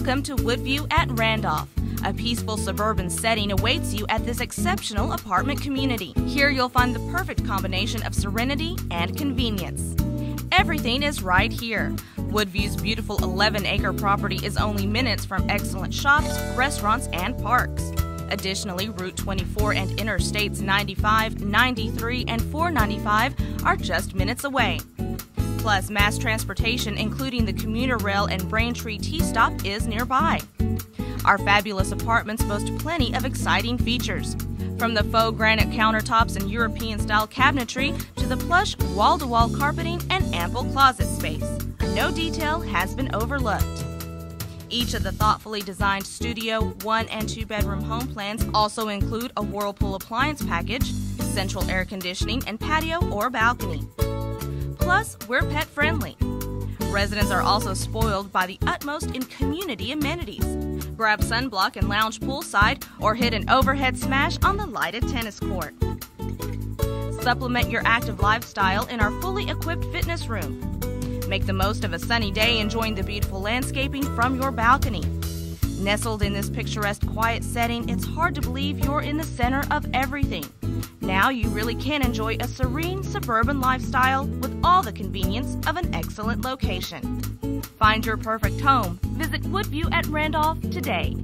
Welcome to Woodview at Randolph. A peaceful suburban setting awaits you at this exceptional apartment community. Here you'll find the perfect combination of serenity and convenience. Everything is right here. Woodview's beautiful 11 acre property is only minutes from excellent shops, restaurants, and parks. Additionally, Route 24 and Interstates 95, 93, and 495 are just minutes away. Plus, mass transportation, including the commuter rail and Braintree T stop, is nearby. Our fabulous apartments boast plenty of exciting features. From the faux granite countertops and European style cabinetry to the plush wall to wall carpeting and ample closet space, no detail has been overlooked. Each of the thoughtfully designed studio, one and two bedroom home plans also include a Whirlpool appliance package, central air conditioning, and patio or balcony. Plus, we're pet friendly. Residents are also spoiled by the utmost in community amenities. Grab sunblock and lounge poolside or hit an overhead smash on the lighted tennis court. Supplement your active lifestyle in our fully equipped fitness room. Make the most of a sunny day enjoying the beautiful landscaping from your balcony. Nestled in this picturesque, quiet setting, it's hard to believe you're in the center of everything. Now you really can enjoy a serene suburban lifestyle with all the convenience of an excellent location. Find your perfect home. Visit Woodview at Randolph today.